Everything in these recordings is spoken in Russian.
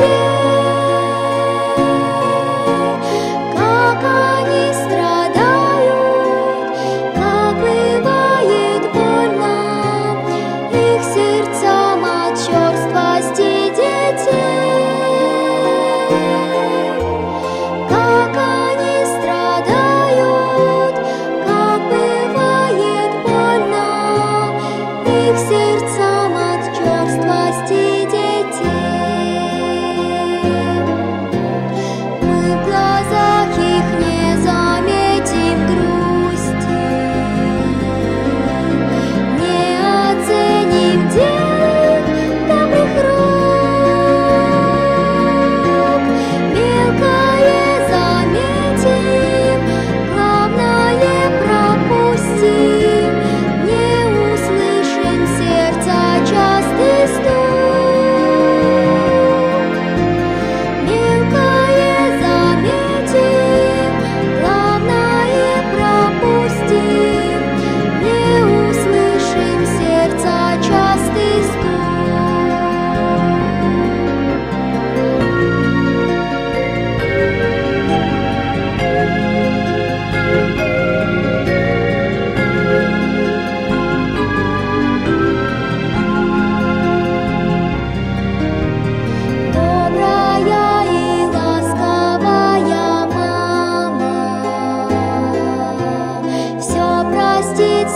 You.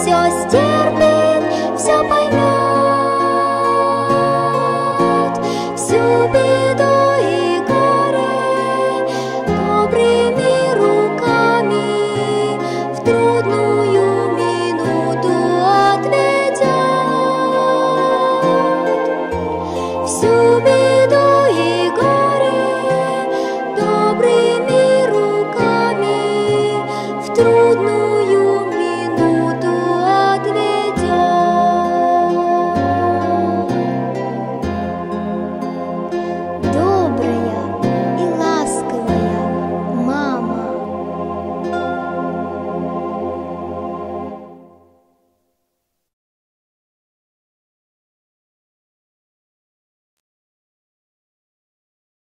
все стерпит, все поймет, всю беду и горе добрыми руками в трудную минуту отведет. Всю беду и горе добрыми руками в трудную